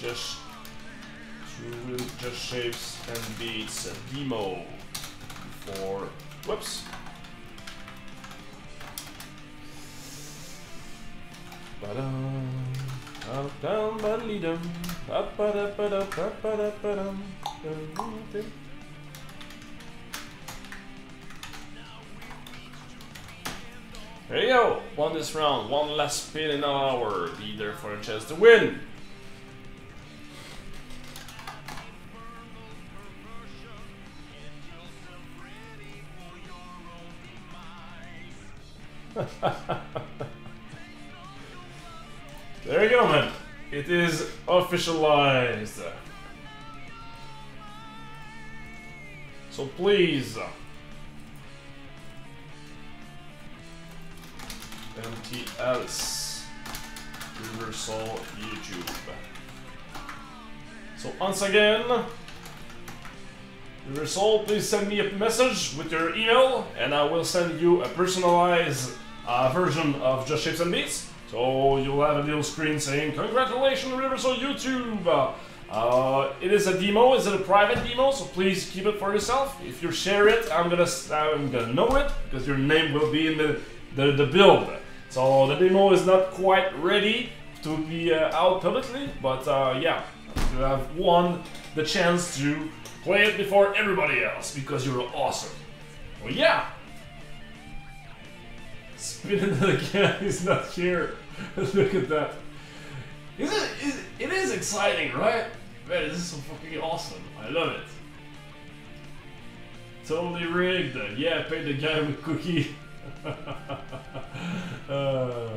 just through just shapes and beats a demo for whoops. Up, down, you go! Won this round, one less spin in an hour. Be there for a chance to win! There you go, man. It is officialized. So please, MTLs. Universal YouTube. So once again, Universal, please send me a message with your email, and I will send you a personalized version of Just Shapes and Beats. So you'll have a little screen saying, Congratulations, Universal YouTube! Uh, it is a demo, it's a private demo, so please keep it for yourself. If you share it, I'm gonna I'm gonna know it because your name will be in the, the, the build. So the demo is not quite ready to be uh, out publicly, but uh, yeah, you have won the chance to play it before everybody else because you're awesome. Well, yeah. Spinning it again, he's not here. Look at that. Is it, is, it is exciting, right? Man, this is so fucking awesome. I love it. Totally rigged. Yeah, paid the guy with cookie. uh,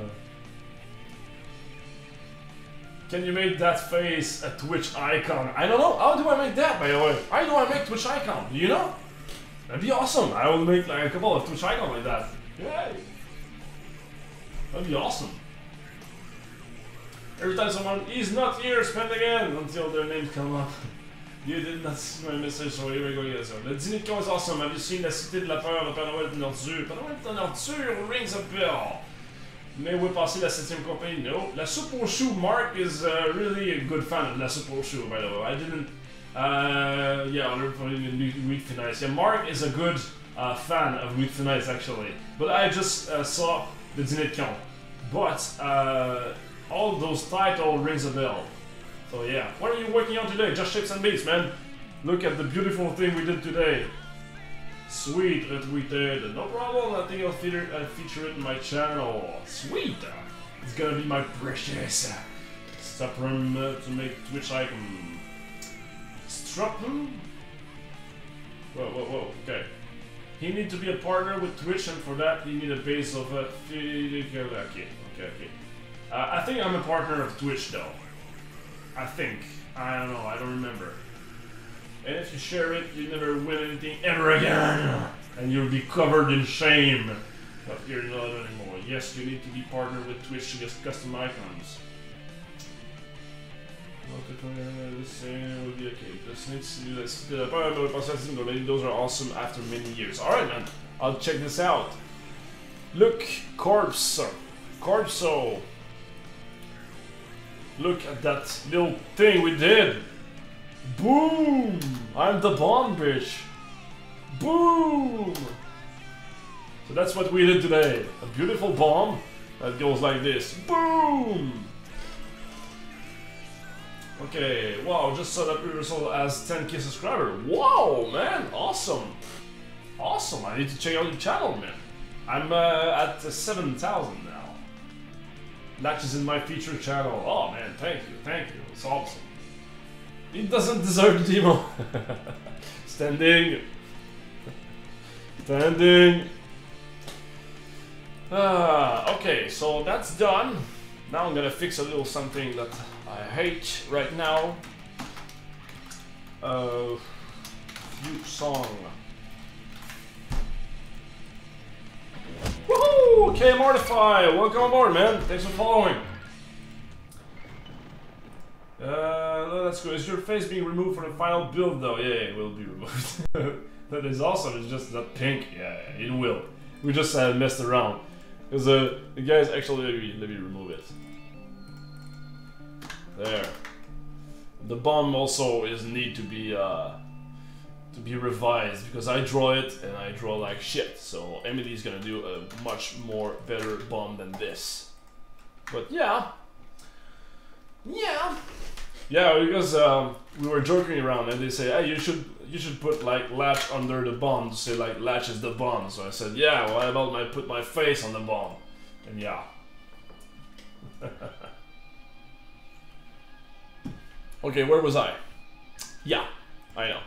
can you make that face a Twitch icon? I don't know. How do I make that, by the way? How do I make Twitch icon? Do you know? That'd be awesome. I will make like a couple of Twitch icons like that. Yay! That'd be awesome. Every time someone is not here, spend again until their names come up. You did not see my message, so here we go, yes. Le dîner de con is awesome. Have you seen La Cité de la Peur, le Père Noël est une ordure? Père est rings a bell. Mais où est passée la septième compagnie? No. La soupe aux choux, Mark is uh, really a good fan of La soupe aux choux, by the way. I didn't... Uh, yeah, I learned from Week Finesse. Yeah, Mark is a good uh, fan of Week Finesse, actually. But I just uh, saw the de con. But, uh, all those titles rings a bell. So yeah, what are you working on today? Just shapes and beats, man. Look at the beautiful thing we did today. Sweet, retweeted. No problem. I think I'll feature, uh, feature it in my channel. Sweet. It's gonna be my precious. Stop room uh, to make Twitch icon. Struppen? Whoa, whoa, whoa. Okay. He need to be a partner with Twitch, and for that he need a base of a... okay, okay, okay. Uh, I think I'm a partner of Twitch though. I think. I don't know, I don't remember. And if you share it, you never win anything ever again! And you'll be covered in shame. But you're not anymore. Yes, you need to be partnered with Twitch to get custom icons. Those are awesome after many years. Alright man, I'll check this out. Look, Corpse. Corpso. Look at that little thing we did. Boom! I'm the bomb, bitch. Boom! So that's what we did today. A beautiful bomb that goes like this. Boom! Okay, wow, just saw that Reversal as 10k subscriber. Wow, man, awesome. Awesome, I need to check out your channel, man. I'm uh, at 7,000 now. Latch is in my featured channel. Oh man, thank you, thank you. It's awesome. He doesn't deserve the demo. Standing. Standing. Ah, okay, so that's done. Now I'm gonna fix a little something that I hate right now. Uh, Fugue song. Woohoo! Okay, Mortify! Welcome aboard, man. Thanks for following. Uh, that's good. Is your face being removed for the final build, though? Yeah, it will be removed. that is awesome. It's just that pink. Yeah, it will. We just uh, messed around. Because uh, the guys actually let me, let me remove it. There. The bomb also is need to be uh, to be revised because I draw it and I draw like shit. So Emily is gonna do a much more better bomb than this. But yeah, yeah, yeah. Because um, we were joking around and they say, hey, you should you should put like latch under the bomb to say like latch is the bomb. So I said, yeah. Why about my put my face on the bomb? And yeah. okay, where was I? Yeah, I know.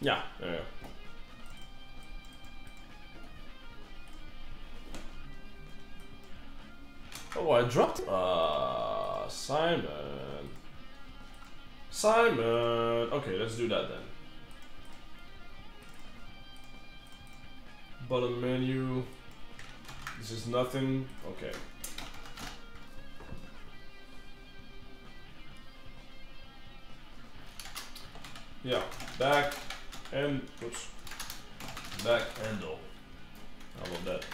Yeah, there. Oh, I dropped. Uh, Simon. Simon. Okay, let's do that then. Bottom menu. This is nothing. Okay. Yeah, back and oops, back handle. How about that?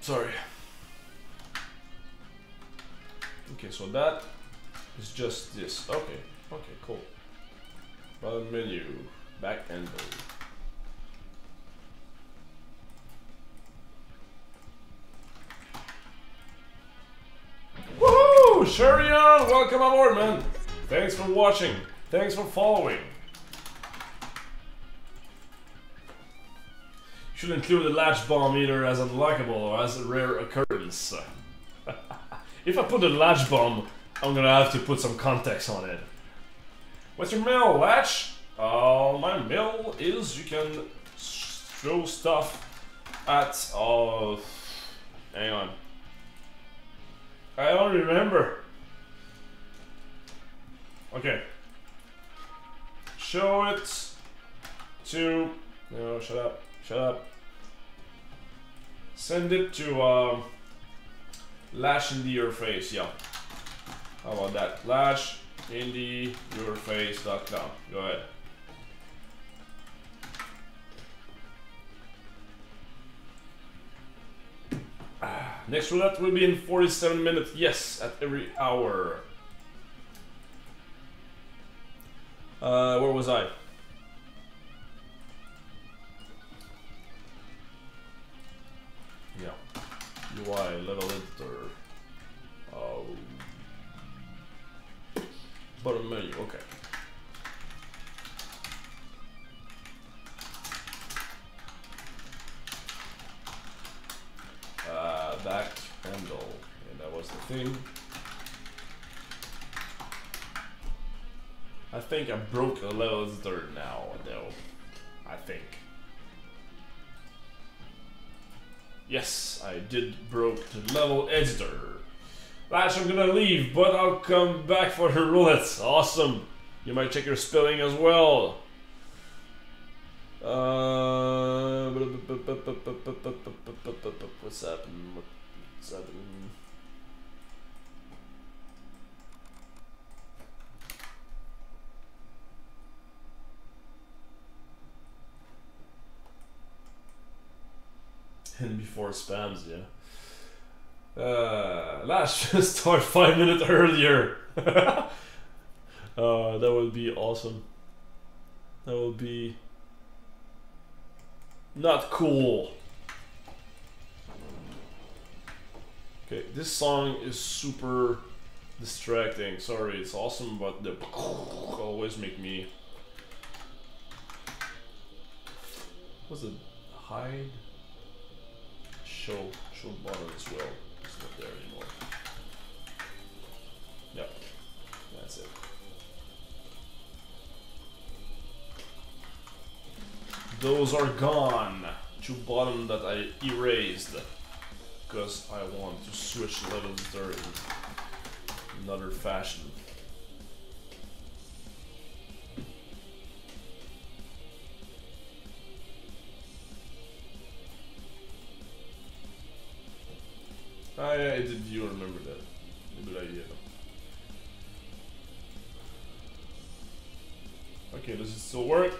Sorry. Okay, so that is just this. Okay, okay, cool. Bottom menu, back handle. Woohoo! Shurian, welcome aboard, man. Thanks for watching. Thanks for following. Should include the latch bomb either as unlockable or as a rare occurrence. if I put a latch bomb, I'm gonna have to put some context on it. What's your mail, latch? Uh, my mail is you can throw stuff at. Uh, hang on. I don't remember. Okay. Show it to. No, shut up. Shut up. Send it to um, Lash into your face, yeah. How about that? Lash indie yourface.com. Go ahead. Next roulette will be in 47 minutes. Yes, at every hour. Uh, where was I? Yeah. UI level editor. Bottom menu. Okay. uh, back handle, and that was the thing. I think I broke the level third now, though. I think. Yes, I did broke the level editor. Lash, I'm gonna leave, but I'll come back for the roulette. Awesome. You might check your spelling as well. Uh, what's happening? What's happening? And before spams, yeah. Uh, Lash, start five minutes earlier. uh, that would be awesome. That would be not cool. Okay, this song is super distracting. Sorry, it's awesome, but the always make me. What's it? Hide. Show. Show bottom as well. Those are gone. To bottom that I erased. Because I want to switch levels there in another fashion. Yeah, I did. You remember that? Good idea. Okay, does it still work?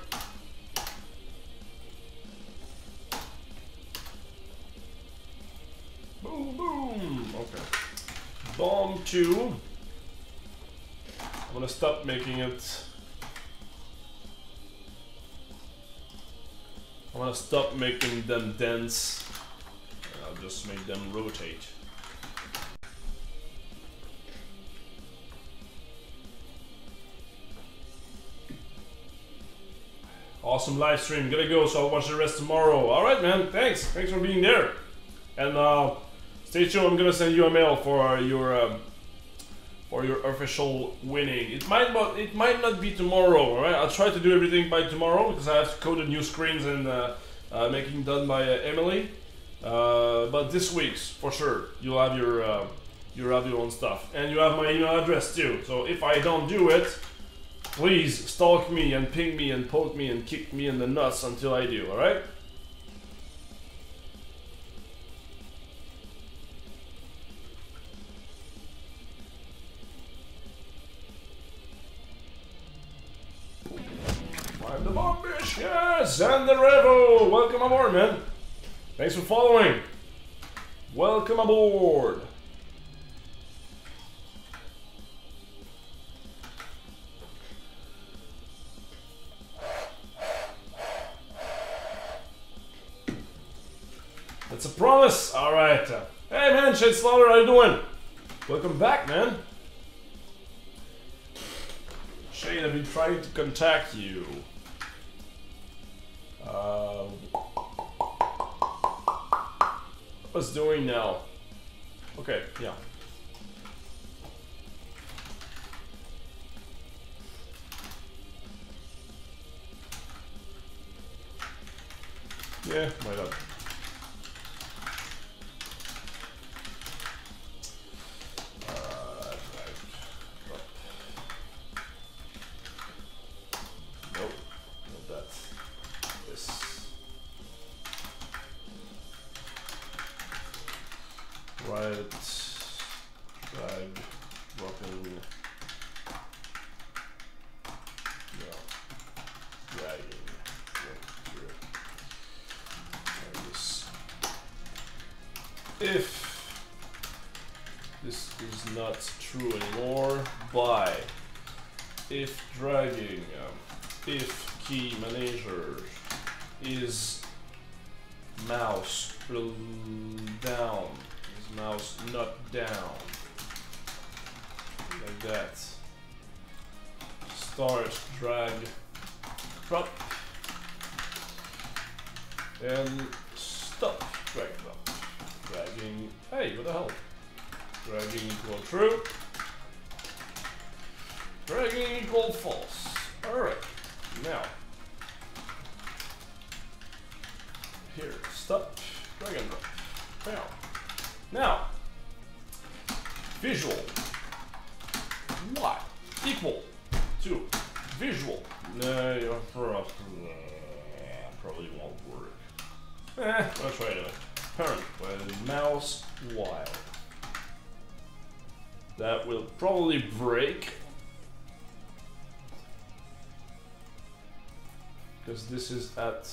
Boom, boom. Okay. Bomb two. I'm gonna stop making it. I'm gonna stop making them dense. I'll just make them rotate. Awesome live stream. Gotta go, so I'll watch the rest tomorrow. Alright, man. Thanks. Thanks for being there. And uh, tuned. I'm gonna send you a mail for your um, for your official winning. It might not it might not be tomorrow. Alright, I'll try to do everything by tomorrow because I have to code the new screens and uh, uh, making done by uh, Emily. Uh, but this week's for sure. You'll have your uh, you'll have your own stuff, and you have my email address too. So if I don't do it Please stalk me and ping me and poke me and kick me in the nuts until I do, alright? I'm yes! And the Revo! Welcome aboard, man! Thanks for following! Welcome aboard! That's a promise. All right. Hey man, Shade Slaughter, how you doing? Welcome back, man. Shane, I've been trying to contact you. What's doing now? Okay, yeah. Yeah, might not. Work. Eh, let's try it. Parent with mouse while. That will probably break. Because this is at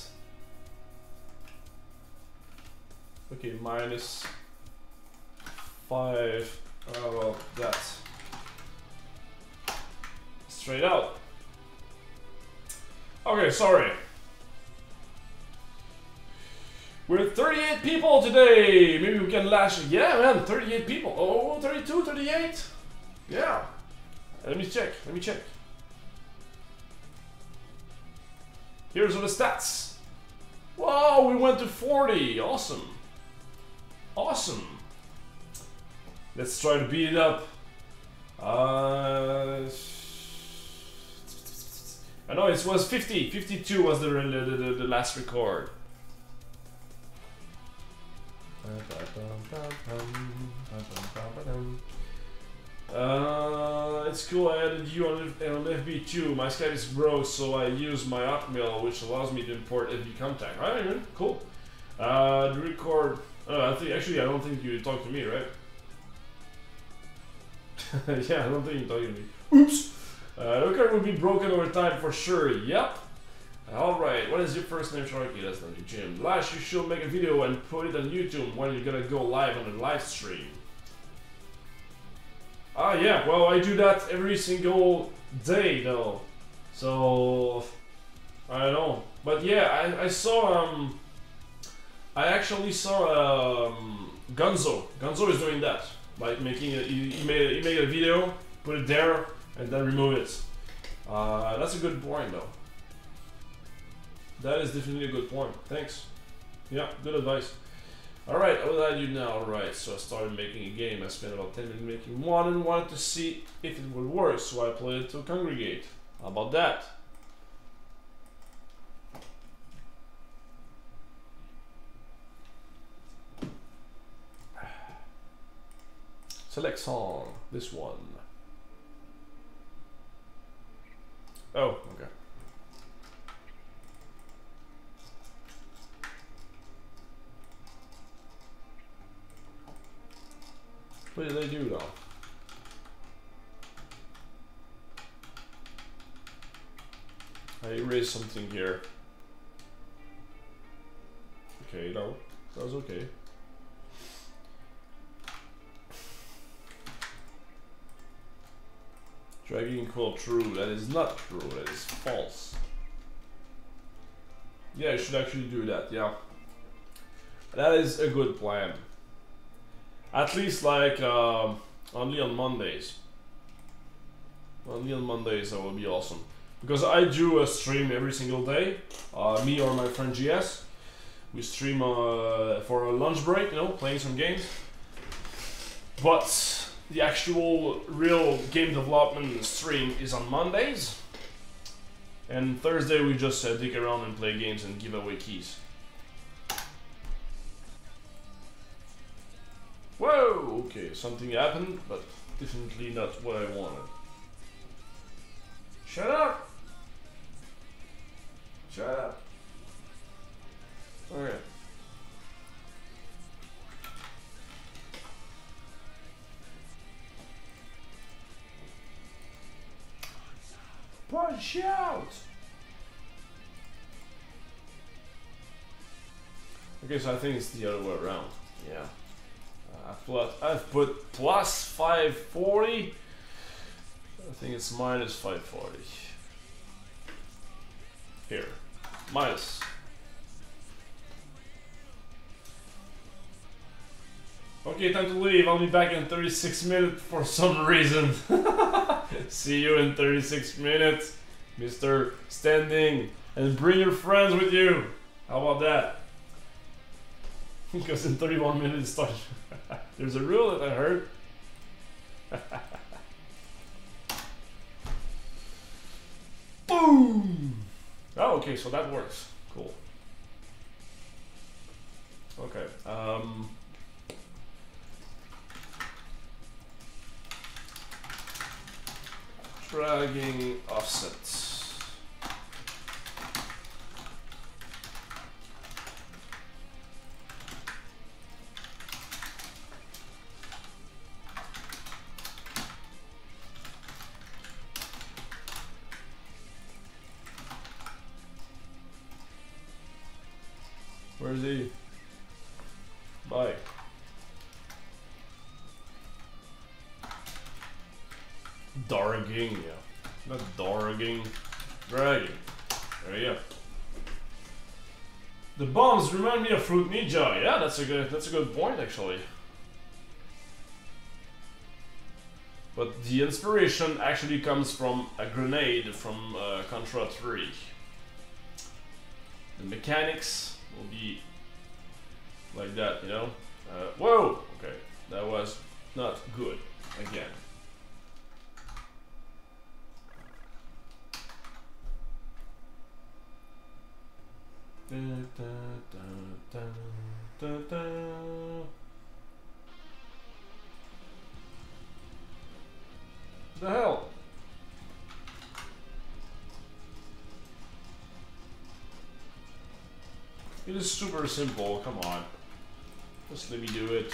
okay minus five oh well that's straight out okay sorry we're 38 people today maybe we can lash yeah man 38 people oh 32 38 yeah let me check let me check Here's the stats. Whoa, we went to 40. Awesome. Awesome. Let's try to beat it up. Uh, I know it was 50. 52 was the, the, the, the last record. Uh, it's cool, I added you on, on FB2. My Skype is broke, so I use my Hotmail, which allows me to import FB contact. Alright, man, cool. Uh, the record... Uh, I think, actually, I don't think you talked to me, right? yeah, I don't think you talked to me. Oops! Uh, card will be broken over time for sure. Yep. Alright, what is your first name, Sharky? That's not your Jim. Lash, you should make a video and put it on YouTube when you're gonna go live on a live stream. Ah, yeah, well, I do that every single day, though. So, I don't know. But yeah, I, I saw, um, I actually saw, um, Gonzo. Gonzo is doing that. Like making a, he, he made, he made a video, put it there, and then remove it. Uh, that's a good point, though. That is definitely a good point. Thanks. Yeah, good advice. Alright, what did I do now? Alright, so I started making a game. I spent about 10 minutes making one and wanted to see if it would work, so I played it to Kongregate. How about that? Select song, this one. Oh, okay. What did they do though? I erased something here. Okay, no, that was okay. Dragging equal true, that is not true, that is false. Yeah, I should actually do that, yeah. That is a good plan. At least like um, only on Mondays. Only on Mondays that will be awesome. Because I do a stream every single day. Uh, me or my friend GS. We stream uh, for a lunch break, you know, playing some games. But the actual real game development stream is on Mondays. And Thursday we just uh, dig around and play games and give away keys. Whoa! Okay, something happened, but definitely not what I wanted. Shut up! Shut up. Okay. Punch out! Okay, so I think it's the other way around. Yeah. Uh, plus, I've put plus 540. I think it's minus 540. Here. Minus. Okay, time to leave. I'll be back in 36 minutes for some reason. See you in 36 minutes, Mr. Standing. And bring your friends with you. How about that? because in 31 minutes start. There's a rule that I heard. Boom! Oh, okay, so that works. Cool. Okay. Um, dragging offsets. Where's he? Remind Fruit Ninja. Yeah, that's a good that's a good point actually. But the inspiration actually comes from a grenade from uh, Contra 3. The mechanics will be like that, you know? Uh, whoa! Okay, that was not good again. Da, da, da, the hell? It is super simple, come on. Just let me do it.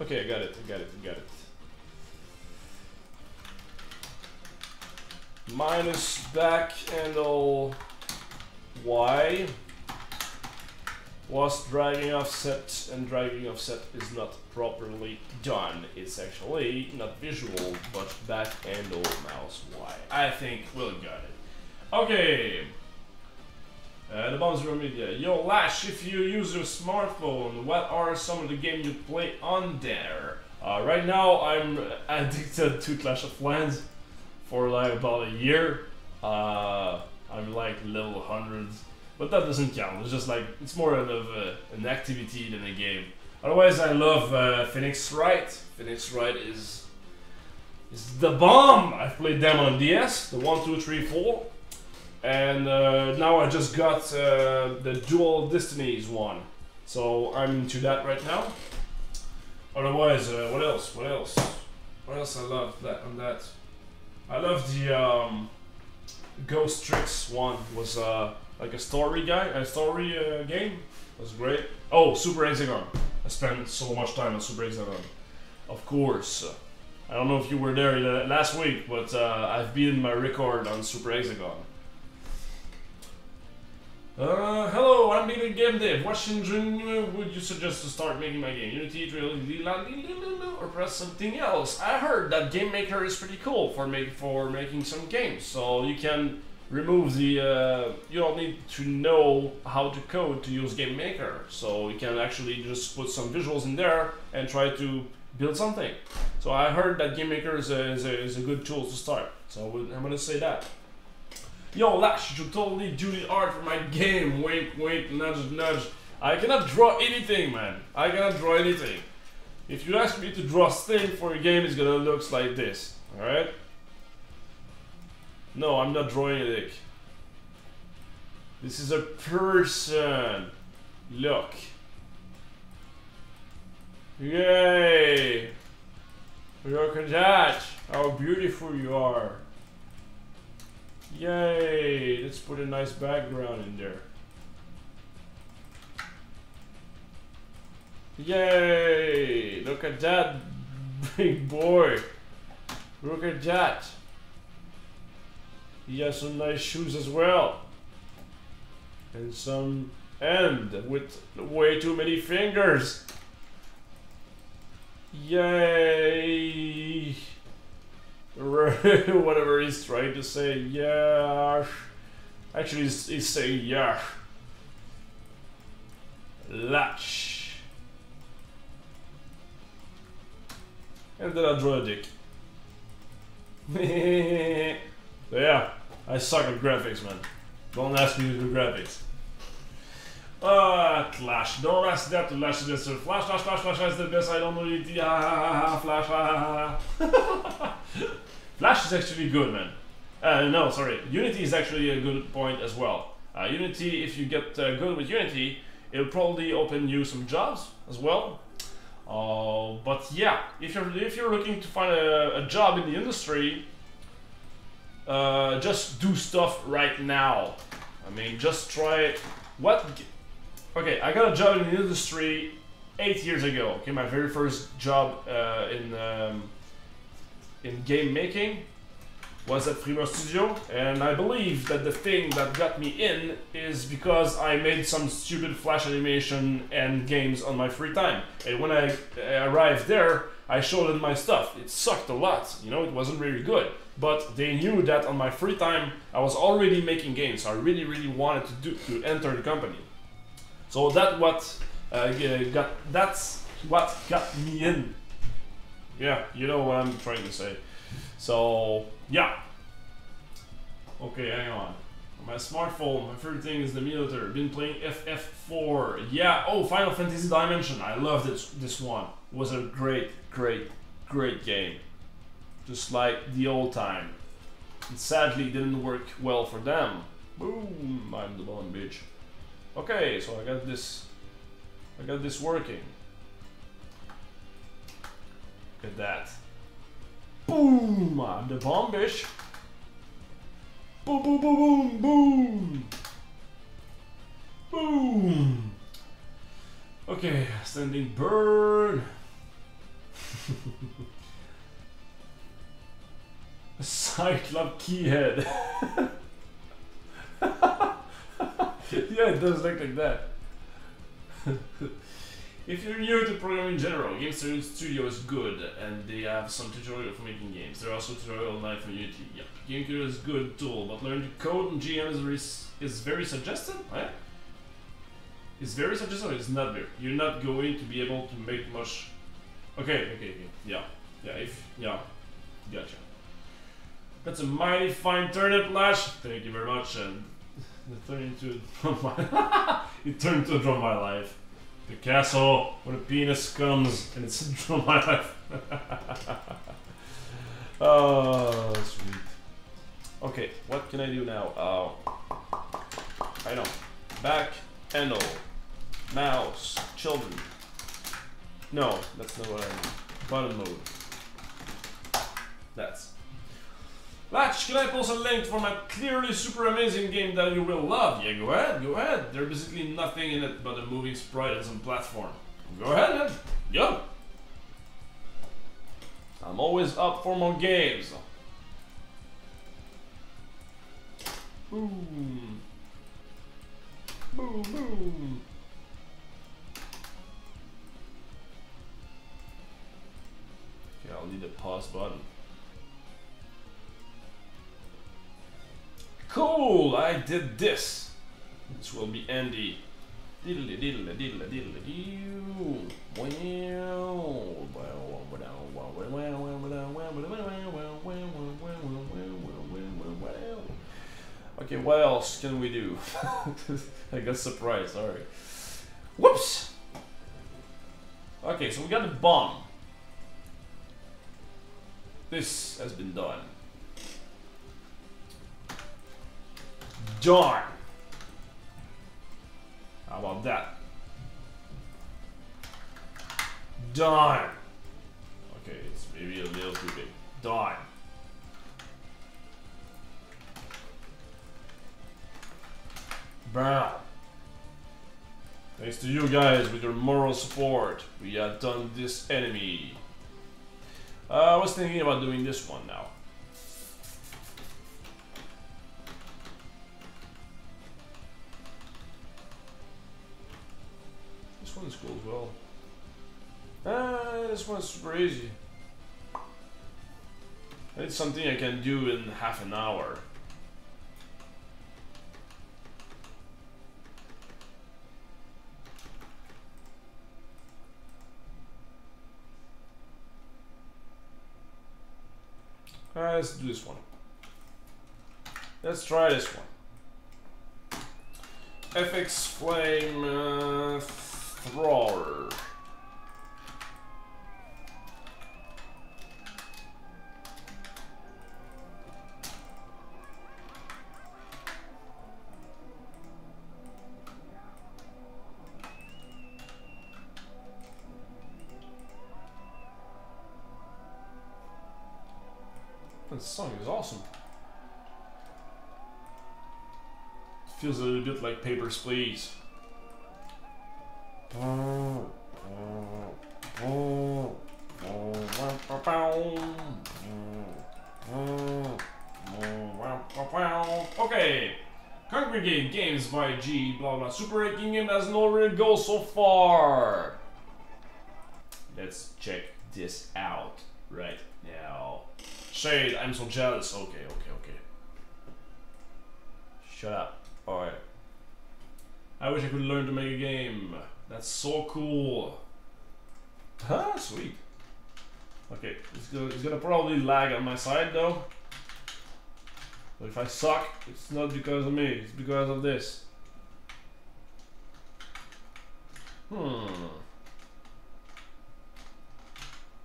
Okay, I got it, I got it, I got it. Minus back and all Y was dragging offset and dragging offset is not properly done. It's actually not visual, but back handle mouse Y. I think we'll got it. Okay. Uh, the Bombs Media. Yo, Lash, if you use your smartphone, what are some of the games you play on there? Uh, right now, I'm addicted to Clash of Clans for like about a year. Uh, I'm like level hundreds, but that doesn't count. It's just like it's more of a, an activity than a game. Otherwise, I love uh, Phoenix Wright. Phoenix Wright is is the bomb. I've played them on DS, the one, two, three, four, and uh, now I just got uh, the Dual Destinies one. So I'm into that right now. Otherwise, uh, what else? What else? What else I love that on that? I love the um, Ghost Tricks one. Was uh, like a story guy, a story uh, game. That's great. Oh, Super Hexagon. I spent so much time on Super Hexagon. Of course. I don't know if you were there last week, but uh, I've beaten my record on Super Hexagon. Uh, hello, I'm Being Game Dev. What engine would you suggest to start making my game? Unity, or press something else? I heard that Game Maker is pretty cool for make for making some games. So you can remove the. Uh, you don't need to know how to code to use Game Maker. So you can actually just put some visuals in there and try to build something. So I heard that Game Maker is a, is a, is a good tool to start. So I'm gonna say that. Yo, Lash, you should totally do the art for my game. Wait, wait, nudge, nudge. I cannot draw anything, man. I cannot draw anything. If you ask me to draw a thing for a game, it's gonna look like this. Alright? No, I'm not drawing a dick. This is a person. Look. Yay! Look at that! How beautiful you are. Yay! Let's put a nice background in there. Yay! Look at that big boy. Look at that. He has some nice shoes as well. And some end with way too many fingers. Yay! whatever he's trying to say. Yeah. Actually, he's, he's saying yeah. Latch. And then I draw a dick. so yeah, I suck at graphics, man. Don't ask me to do graphics. Uh, Flash. Don't ask that to Flash this. Flash, Flash, Flash, Flash is the best. I don't know it. Ha Flash, ha ha ha. Flash is actually good, man. Uh, no, sorry. Unity is actually a good point as well. Uh, Unity, if you get uh, good with Unity, it'll probably open you some jobs as well. Uh, but yeah, if you're if you're looking to find a, a job in the industry, uh, just do stuff right now. I mean, just try. What? Okay, I got a job in the industry eight years ago. Okay, my very first job uh, in. Um, in game making was at Frima Studio, and I believe that the thing that got me in is because I made some stupid flash animation and games on my free time. And when I arrived there, I showed them my stuff. It sucked a lot, you know, it wasn't really good. But they knew that on my free time, I was already making games. I really, really wanted to do to enter the company. So that what uh, got that's what got me in yeah, you know what I'm trying to say. So, yeah. Okay, hang on. My smartphone, my favorite thing is the military. Been playing FF4. Yeah, oh, Final Fantasy Dimension. I love this, this one. It was a great, great, great game. Just like the old time. It sadly didn't work well for them. Boom! I'm the bomb, bitch. Okay, so I got this. I got this working. Look at that. Boom! I'm the bomb, bitch. Boom, boom, boom, boom, boom! Boom! Okay, standing burn. Cyclop keyhead. yeah, it does look like that. if you're new to programming in general, Game Studio is good and they have some tutorial for making games. There are also tutorial online for Unity. Yep, is a good tool, but learning to code in GM is, is very suggested, right? It's very suggested, it's not there. You're not going to be able to make much... Okay, okay, okay, yeah. Yeah, if... Yeah, gotcha. That's a mighty fine turnip lash. Thank you very much. And it turned into a drum my it turned into a drum my life. When a penis comes and it's a drum my life. oh, sweet. Okay, what can I do now? Uh, I know. Back, handle, mouse, children. No, that's not what I mean. Button mode. That's Latch, can I post a link for my clearly super amazing game that you will love? Yeah, go ahead, go ahead. There's basically nothing in it but a moving sprite and some platform. Go ahead, man. Go. I'm always up for more games. Boom. Boom, boom. Okay, I'll need a pause button. Cool, I did this. This will be Andy. Diddle diddle diddle diddle Okay, what else can we do? I got surprised, sorry. Whoops! Okay, so we got the bomb. This has been done. Darn. How about that? Darn. Okay, it's maybe a little too big. Darn. Bam. Thanks to you guys with your moral support, we have done this enemy. Uh, I was thinking about doing this one now. One's cool as well. Ah, this one's super easy. It's something I can do in half an hour. Uh, let's do this one. Let's try this one. FX Flame uh, Thrower. This song is awesome. Feels a little bit like Papers, Please. Okay, Kongregate Games by G, blah blah. Super 8 game has no real goal so far. Let's check this out right now. Shade, I'm so jealous. Okay, okay, okay. Shut up. Alright. I wish I could learn to make a game. That's so cool. Ah, sweet. Okay, it's gonna, it's gonna probably lag on my side though. But if I suck, it's not because of me, it's because of this. Hmm.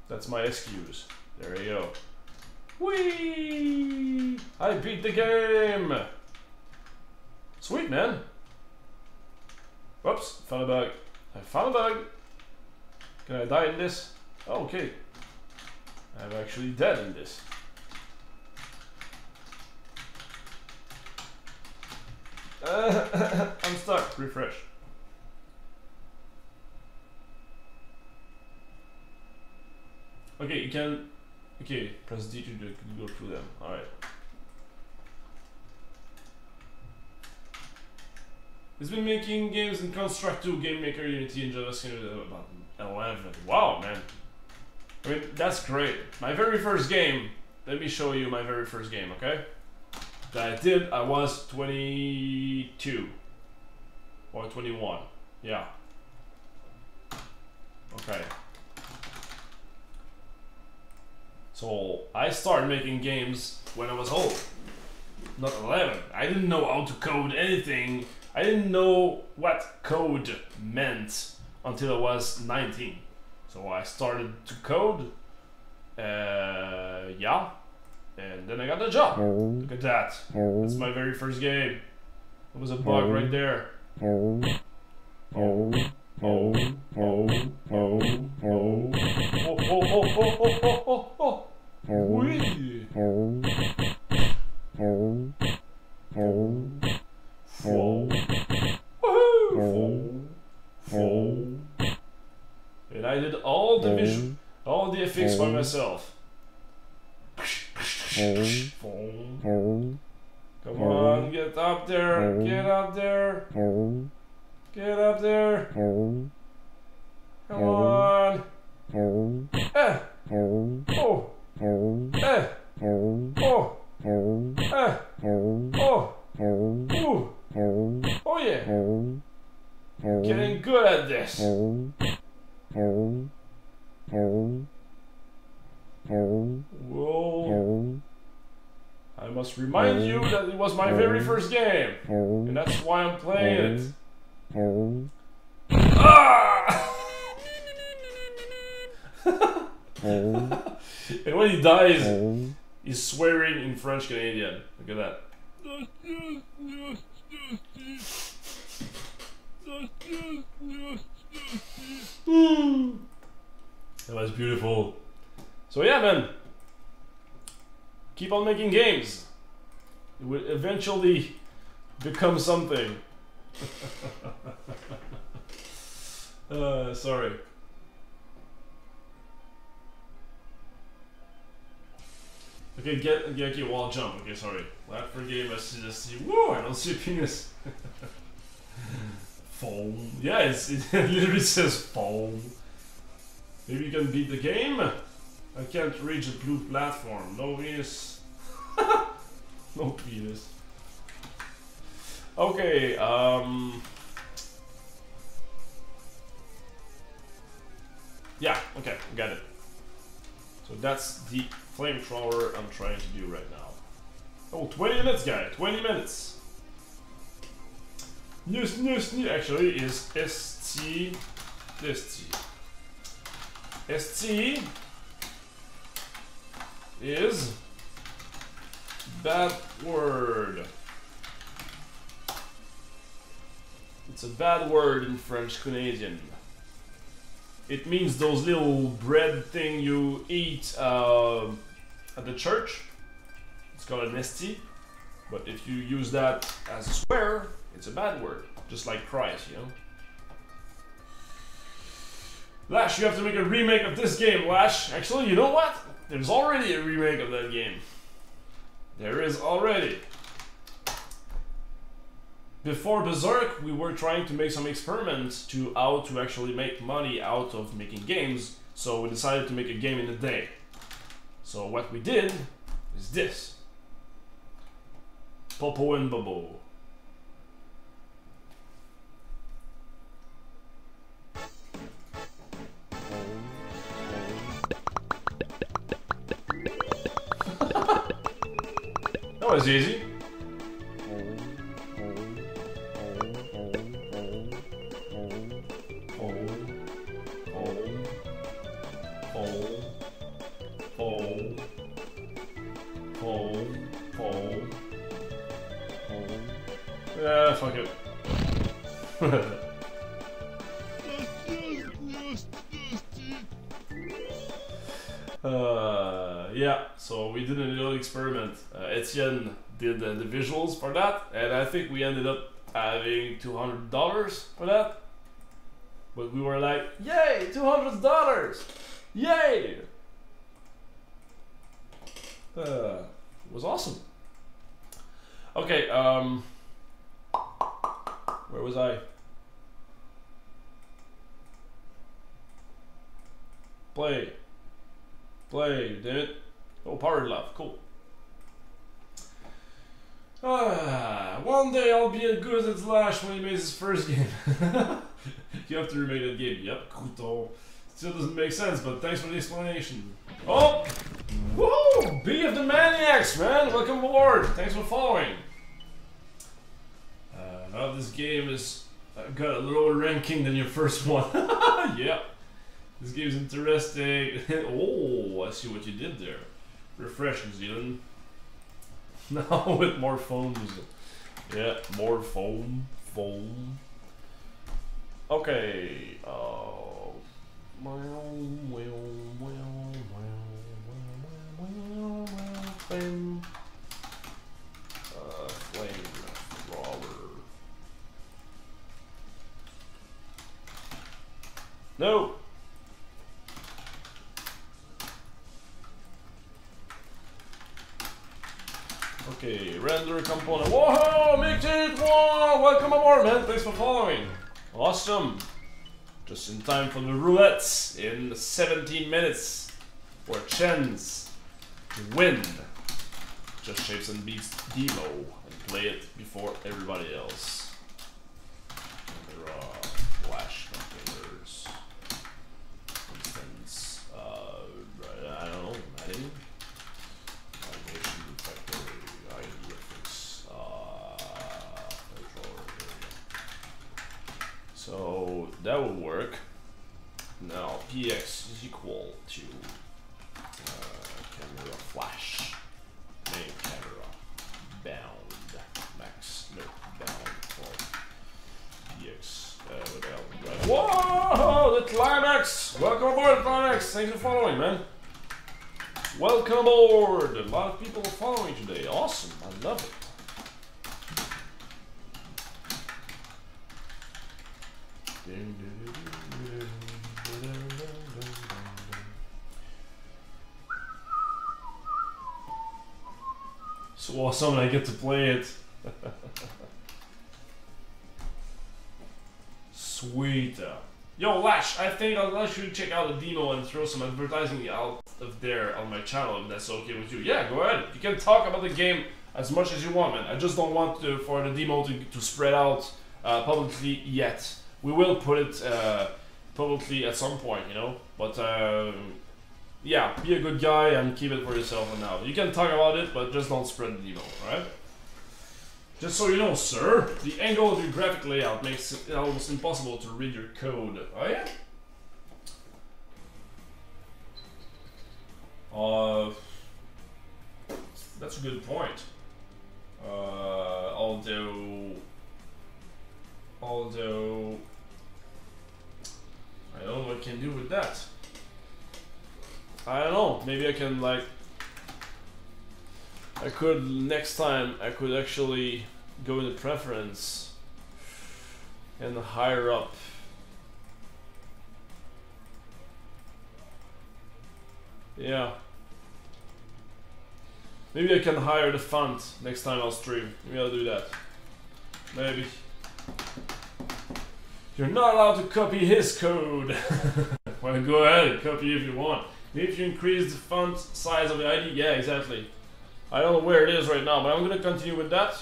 That's my excuse. There you go. Whee! I beat the game! Sweet, man. Whoops, a bug. I found a bug. Can I die in this? Oh, okay. I'm actually dead in this. Uh, I'm stuck. Refresh. Okay, you can... Okay, press D to go through them. Alright. He's been making games in Construct 2, Game Maker, Unity, and JavaScript about 11. Wow, man. I mean, that's great. My very first game, let me show you my very first game, okay? That I did, I was 22. Or 21. Yeah. Okay. So, I started making games when I was old. Not 11. I didn't know how to code anything I didn't know what code meant until I was 19. So I started to code. Uh, yeah. And then I got the job. Look at that. That's my very first game. It was a bug right there. Oh, oh, oh, oh, oh, oh, oh, oh, oh, oh, oh, oh, oui. Fall. Woohoo! Fall. And I did all the visual, all the effects by myself. Come on, get up there, get up there. Get up there. Come on. Eh. Oh. Eh. Oh. Eh. Oh. Ooh. Oh yeah. Getting good at this. Whoa. I must remind you that it was my very first game. And that's why I'm playing it. Ah! and when he dies, he's swearing in French Canadian. Look at that that was beautiful. So yeah, man. Keep on making games. It will eventually become something. uh, sorry. Okay, get, get, get wall jump. Okay, sorry. Left for game, I see, just see. Whoa, I don't see a penis. foam. Yeah, it's, it literally says foam. Maybe you can beat the game? I can't reach the blue platform. No penis. no penis. Okay, um... Yeah, okay, got it. So that's the flamethrower I'm trying to do right now. Oh, 20 minutes, guy. 20 minutes. News, news, news actually is ST. ST. ST is bad word. It's a bad word in French Canadian. It means those little bread thing you eat uh, at the church. It's called an ST. But if you use that as a swear, it's a bad word. Just like Christ, you know? Lash, you have to make a remake of this game, Lash. Actually, you know what? There's already a remake of that game. There is already. Before Berzerk, we were trying to make some experiments to how to actually make money out of making games, so we decided to make a game in a day. So what we did is this. Popo and Bobo. that was easy. Did uh, the visuals for that, and I think we ended up having $200 for that. But we were like, yay, $200! Yay! Uh, it was awesome. Okay, um, where was I? Play. Play, damn it. Oh, power love, cool. Ah, one day I'll be as good as Lash when he makes his first game. you have to remake that game. Yep, Kuto. Still doesn't make sense, but thanks for the explanation. Oh! Woohoo! B of the Maniacs, man! Welcome aboard! Thanks for following. Uh, now this game is got a lower ranking than your first one. yeah. This game's interesting. oh, I see what you did there. Refresh, New Zealand. Now with more phones. Yeah, more foam. Foam. Okay. Uh, well, flame. Uh, flame thrower. No. Okay, render component. Whoa, make it! Whoa, welcome aboard, man. Thanks for following. Awesome. Just in time for the roulettes in 17 minutes for chance to win. Just Shapes and Beats demo and play it before everybody else. And there are flash containers. For instance, uh, I don't know, adding Animation factory, ID reference, uh, controller, there we go. So that will work. Now px is equal to uh, camera flash, main camera, bound, max, no, bound for px. Uh. Whoa, the climax! Welcome aboard, climax. Thanks for following, man. Welcome aboard! A lot of people are following today. Awesome. I love it. So awesome I get to play it. Sweet. Yo, Lash, I think I'll let you check out the demo and throw some advertising out of there on my channel if that's okay with you. Yeah, go ahead. You can talk about the game as much as you want, man. I just don't want to, for the demo to, to spread out uh, publicly yet. We will put it uh, publicly at some point, you know? But um, yeah, be a good guy and keep it for yourself for now. You can talk about it, but just don't spread the demo, alright? Just so you know, sir, the angle of your graphic layout makes it almost impossible to read your code. Oh yeah? Uh, that's a good point. Uh, although, although, I don't know what I can do with that. I don't know. Maybe I can like. I could next time. I could actually go into preference and higher up. Yeah. Maybe I can hire the font next time I'll stream. Maybe I'll do that. Maybe. You're not allowed to copy his code. well, go ahead, and copy if you want. If you increase the font size of the ID, yeah, exactly. I don't know where it is right now, but I'm gonna continue with that.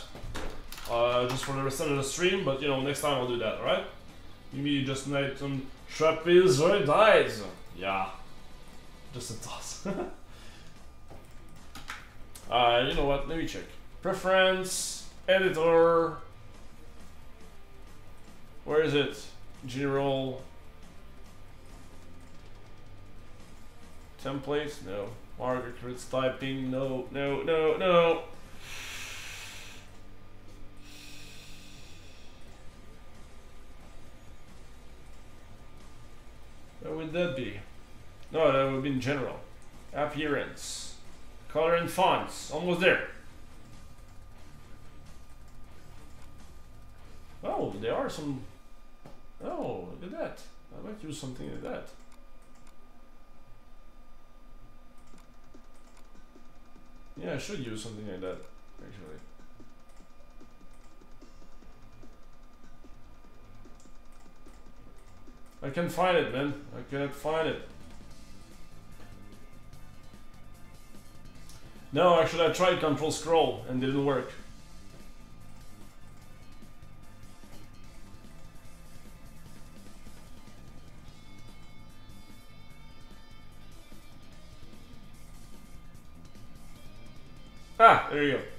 Uh, just for the rest of the stream, but you know, next time I'll do that, alright? Maybe just need some trapezoid eyes. Yeah. Just a toss. uh, you know what? Let me check. Preference, editor. Where is it? General templates? No. Margaret typing. No, no, no, no. Where would that be? No, that would be in general. Appearance. Color and fonts. Almost there. Oh, there are some Oh, look at that. I might use something like that. Yeah, I should use something like that, actually. I can't find it, man. I cannot find it. No, actually I tried control scroll and didn't work. There you go.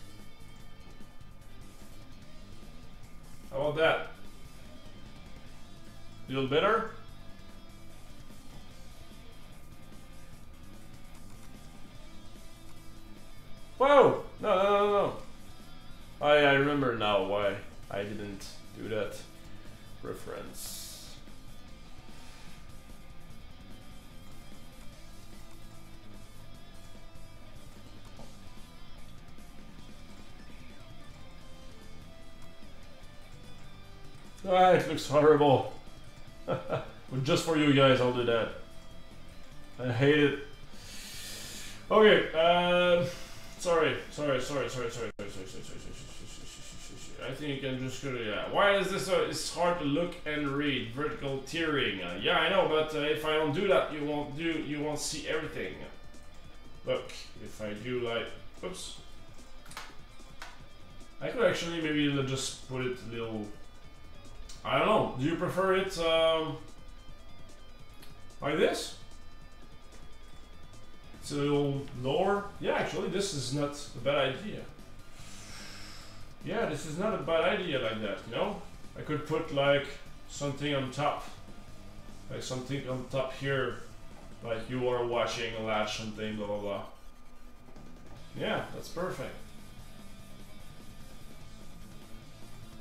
Ah, it looks horrible. but just for you guys, I'll do that. I hate it. Okay, uh, sorry, sorry, sorry, sorry, sorry, sorry, sorry, sorry, sorry, sorry, sorry, I think you can just go to, yeah. Why is this, uh, it's hard to look and read, vertical tearing. Uh, yeah, I know, but uh, if I don't do that, you won't do, you won't see everything. Look, if I do like, oops. I could actually maybe just put it a little I don't know. Do you prefer it um, like this? It's a little lower. Yeah, actually, this is not a bad idea. Yeah, this is not a bad idea like that, you know? I could put like something on top. Like something on top here. Like you are watching a latch something, blah blah blah. Yeah, that's perfect.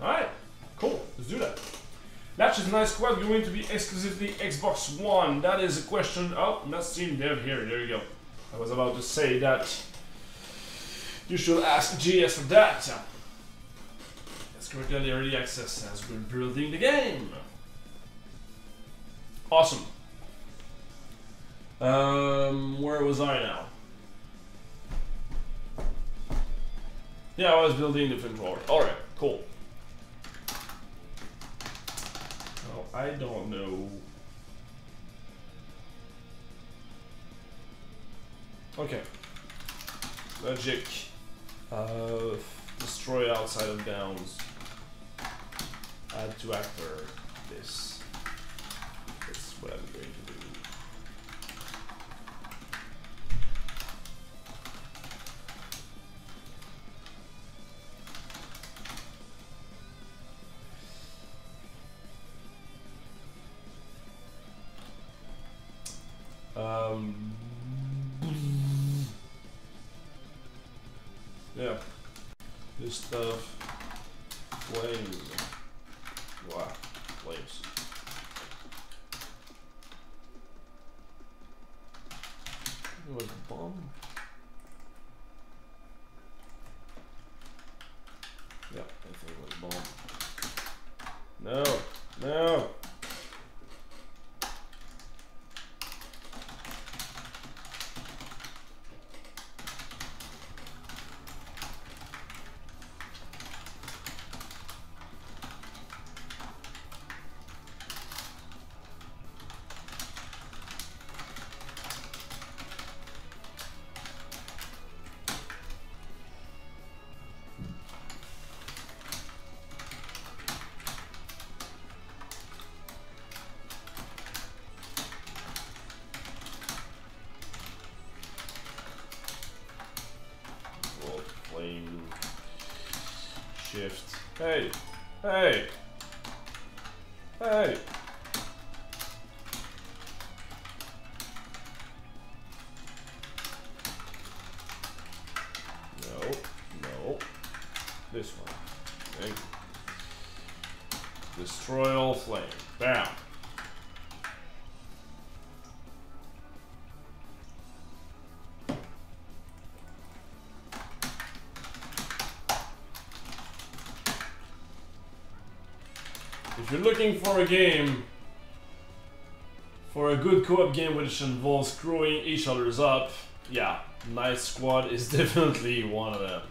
Alright. Cool, let's do that. Latch is Knight Squad going to be exclusively Xbox One? That is a question. Oh, not Steam Dev here. There you go. I was about to say that. You should ask GS for that. That's currently early access as we're building the game. Awesome. Um, where was I now? Yeah, I was building the controller. Alright, cool. I don't know. Okay. Logic. Uh, destroy outside of bounds. Add to actor. This. That's what I'm going Um, yeah, this stuff, flames, Hey, hey, hey. No, no. This one. You. Destroy all flame. Bam. You're looking for a game, for a good co-op game which involves screwing each other's up, yeah, Knight Squad is definitely one of them.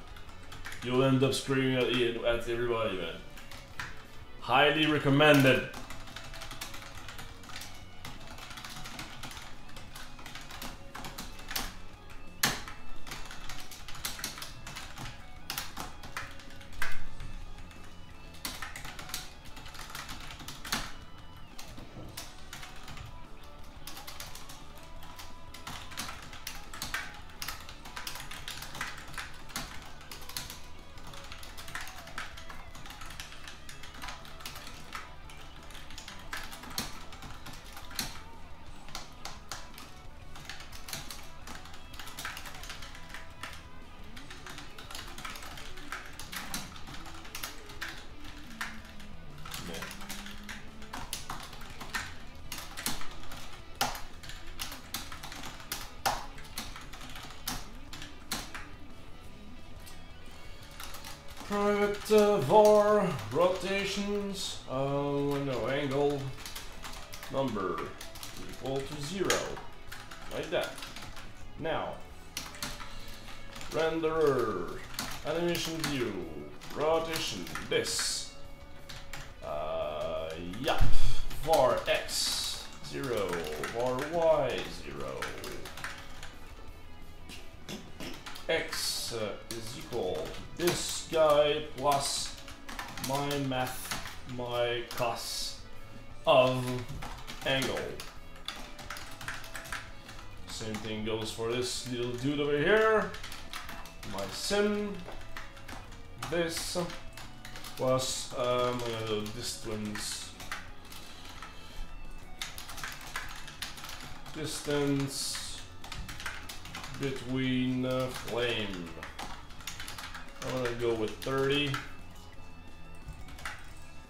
You'll end up screaming at, at everybody, man. Highly recommended. This plus um, distance, distance between uh, flame. I'm gonna go with 30.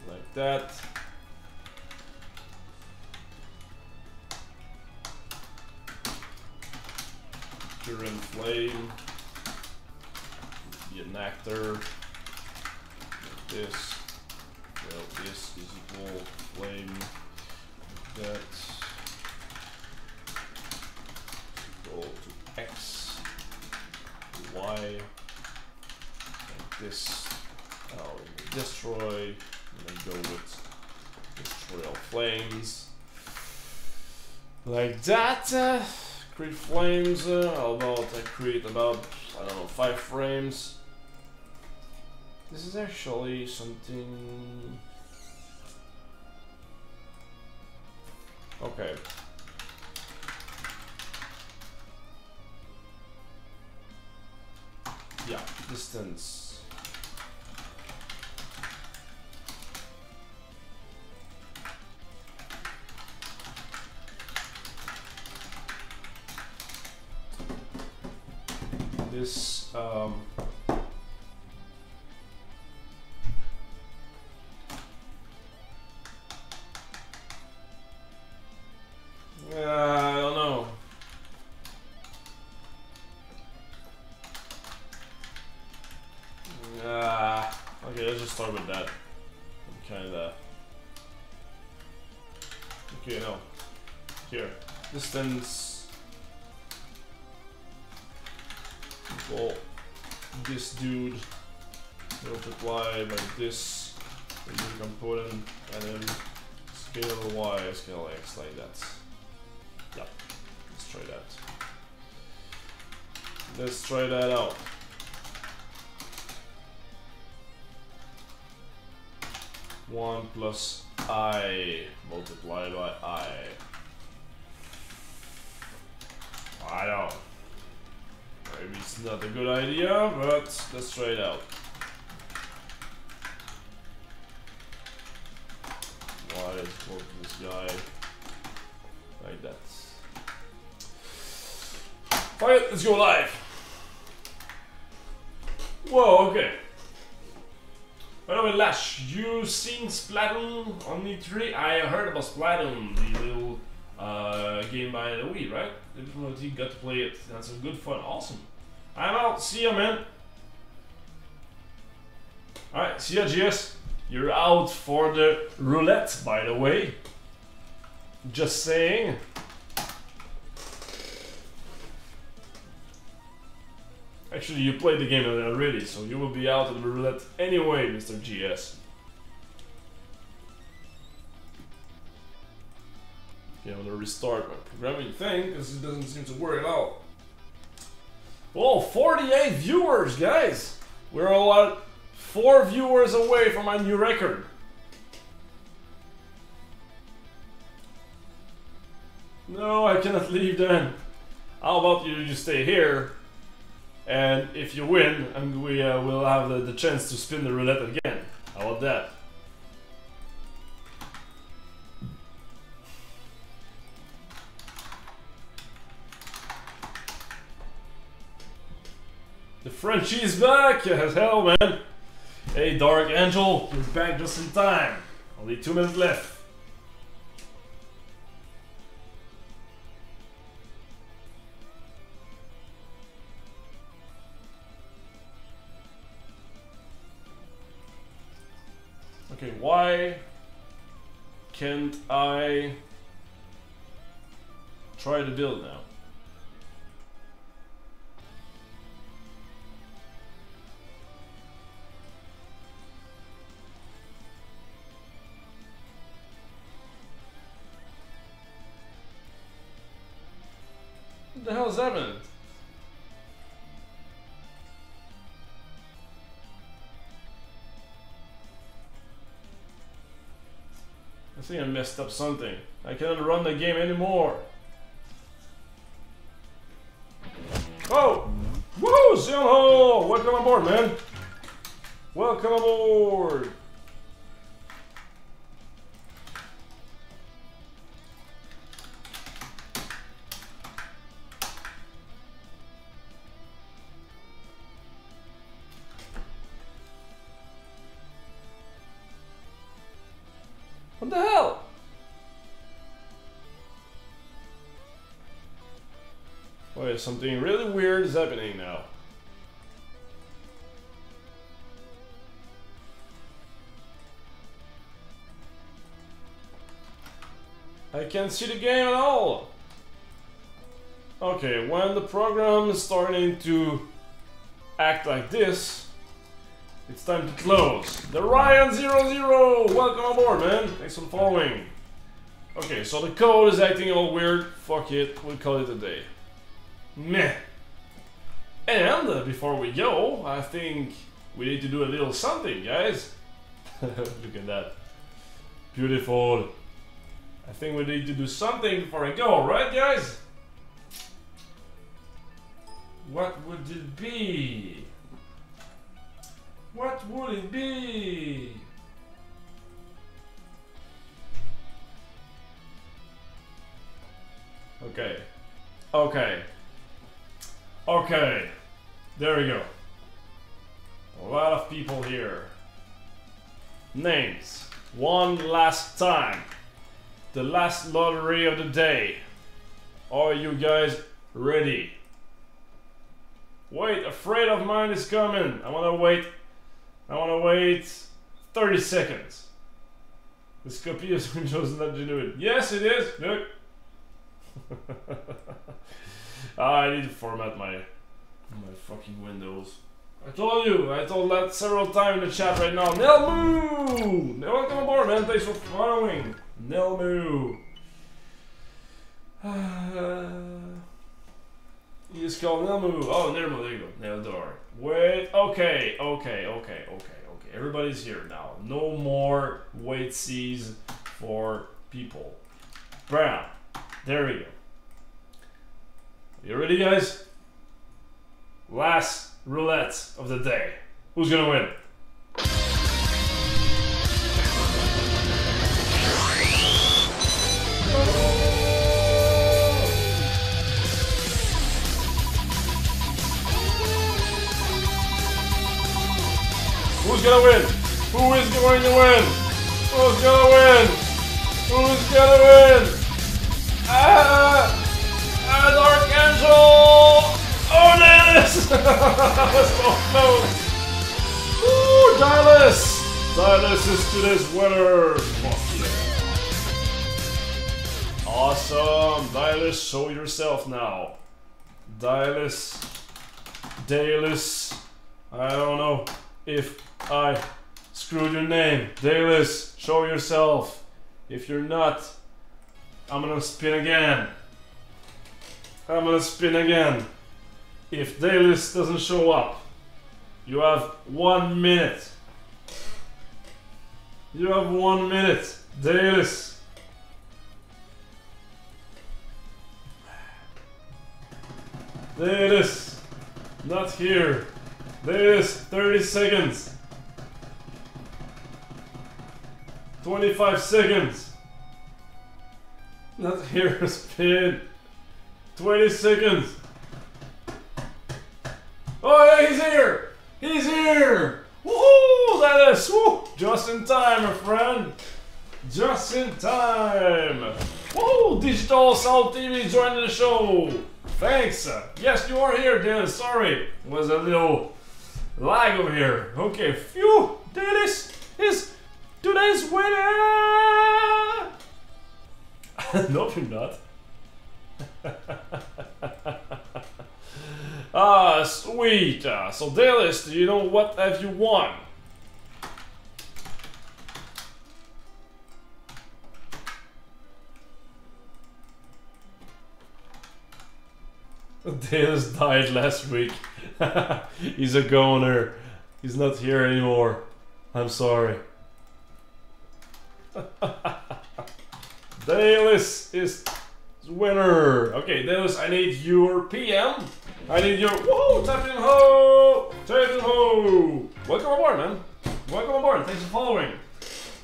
Like that. Current flame. Be an actor. This. Well, this is equal flame. That. Equal to x. Y this I'll destroy and then go with destroy all flames like that uh, create flames uh, about I create about I don't know five frames this is actually something. Okay. Yeah distance Let's try that out. One plus i multiplied by i. I don't. Maybe it's not a good idea, but let's try it out. Why is this guy like that? Alright, let's go live. Whoa, okay. By the way, Lash, you seen Splatoon on E3? I heard about Splatoon, the little uh, game by the Wii, right? Got to play it. That's some good fun. Awesome. I'm out. See ya, man. Alright, see ya, GS. You're out for the roulette, by the way. Just saying. Actually, you played the game already, so you will be out of the roulette anyway, Mr. GS. Okay, I'm gonna restart my programming thing because it doesn't seem to work at all. Whoa, 48 viewers, guys! We're a lot, four viewers away from my new record. No, I cannot leave then. How about you just stay here? And if you win, and we uh, will have the, the chance to spin the roulette again. How about that? The Frenchie is back! As hell, man! Hey, Dark Angel, you're back just in time. Only two minutes left. Okay, why can't I try to build now? What the hell is happening? I think I messed up something. I cannot run the game anymore. Oh! Woo! Zionho! Welcome aboard, man! Welcome aboard! Wait, something really weird is happening now. I can't see the game at all. Okay, when the program is starting to act like this, it's time to close. The Ryan00! Welcome aboard, man. Thanks for following. Okay, so the code is acting all weird. Fuck it, we'll call it a day. Meh. And before we go, I think we need to do a little something, guys. Look at that. Beautiful. I think we need to do something before I go, right, guys? What would it be? What would it be? Okay. Okay. Okay. There we go. A lot of people here. Names. One last time. The last lottery of the day. Are you guys ready? Wait, a friend of mine is coming. I wanna wait. I wanna wait 30 seconds. This copy is Windows not genuine. Yes, it is. Look. Ah, I need to format my my fucking Windows. I told you. I told that several times in the chat right now. Nelmu! Welcome aboard, man. Thanks for following. Nelmu. You just call Nelmu. Oh, Nelmu. There you go. Neldor. Wait. Okay. Okay. Okay. Okay. Okay. Everybody's here now. No more wait seas for people. Brown. There we go. You ready, guys? Last roulette of the day. Who's gonna win? Who's gonna win? Who is going to win? Who's gonna win? Who's gonna win? Ah! Ah, Dark Angel! Oh, Nihilus! Let's go close! Ooh, Nihilus! Silas is today's winner! Fuck yeah. Awesome! Dialis, show yourself now. Dialis. Dalis. I don't know if I screwed your name. Dalis, show yourself. If you're not, I'm gonna spin again. I'm gonna spin again. If Dalis doesn't show up, you have one minute. You have one minute. Dalis. Dalis. Not here. Dalis. 30 seconds. 25 seconds. Not here, spin. 20 seconds. Oh, yeah, he's here. He's here. Woohoo! That is woo, just in time, my friend. Just in time. Woo! Digital Soul TV joining the show. Thanks. Yes, you are here, Dennis. Sorry, was a little lag over here. Okay, phew. Dennis is today's winner. nope, you're not. Ah, sweet. Uh, so, Dallas, do you know what have you won? Dallas died last week. He's a goner. He's not here anymore. I'm sorry. Dallas is winner. Okay, Dallas, I need your PM. I need your whoa, tapping ho, tapping ho. Welcome aboard, man. Welcome aboard. Thanks for following.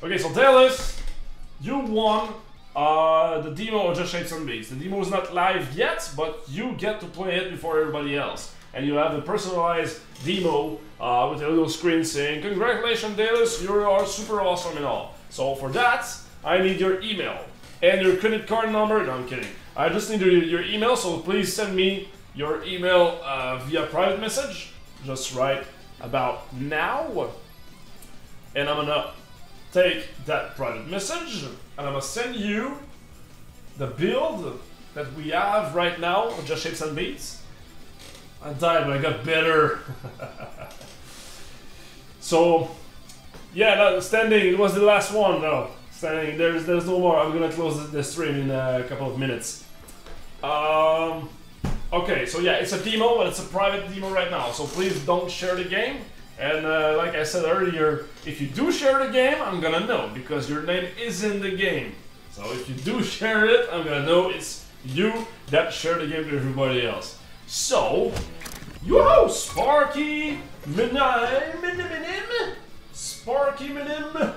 Okay, so Dallas, you won uh, the demo of Just and Beats. The demo is not live yet, but you get to play it before everybody else. And you have a personalized demo uh, with a little screen saying, Congratulations, Dallas, you are super awesome and all. So for that, I need your email and your credit card number. No, I'm kidding. I just need your, your email, so please send me your email uh, via private message. Just right about now. And I'm gonna take that private message and I'm gonna send you the build that we have right now Just Shapes and Beats. I died, but I got better. so, yeah, no, standing, it was the last one, no. Standing, there's there's no more. I'm gonna close the stream in a couple of minutes. Um, okay, so yeah, it's a demo, but it's a private demo right now. So please don't share the game. And uh, like I said earlier, if you do share the game, I'm gonna know because your name is in the game. So if you do share it, I'm gonna know it's you that shared the game to everybody else. So, yo, Sparky Minim, Minim, Sparky Minim.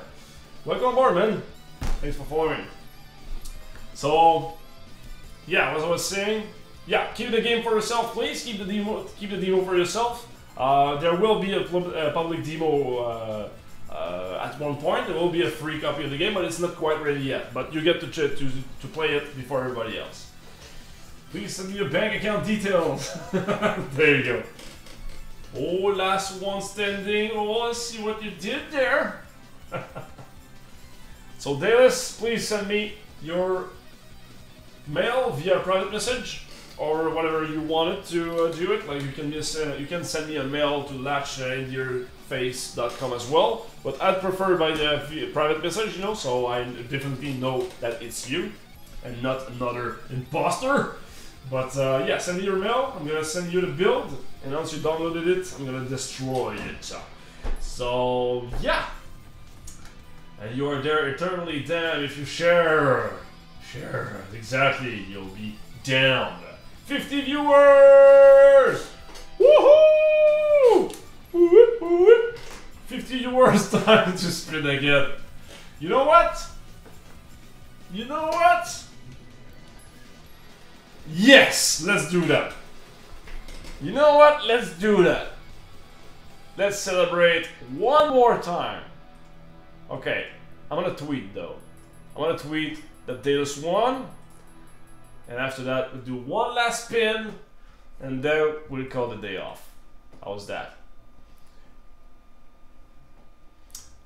Welcome aboard, man. Thanks for following. So, yeah, as I was saying, yeah, keep the game for yourself, please. Keep the demo, keep the demo for yourself. Uh, there will be a, a public demo uh, uh, at one point. There will be a free copy of the game, but it's not quite ready yet. But you get to to to play it before everybody else. Please send me your bank account details. there you go. Oh, last one standing. Oh, let's see what you did there. so, Dallas, please send me your mail via private message or whatever you wanted to uh, do it. Like you can just uh, you can send me a mail to latchinyourface.com as well. But I'd prefer by the private message, you know, so I definitely know that it's you and not another imposter. But uh, yeah, send me your mail. I'm gonna send you the build, and once you downloaded it, I'm gonna destroy it. So yeah, and you are there eternally damned if you share. Share exactly. You'll be down. 50 viewers! Woohoo! 50 viewers time to spin again. You know what? You know what? Yes, let's do that. You know what? Let's do that. Let's celebrate one more time. Okay, I'm gonna tweet though. I'm gonna tweet that Dallas won. And after that, we'll do one last spin. And then we'll call the day off. How's that?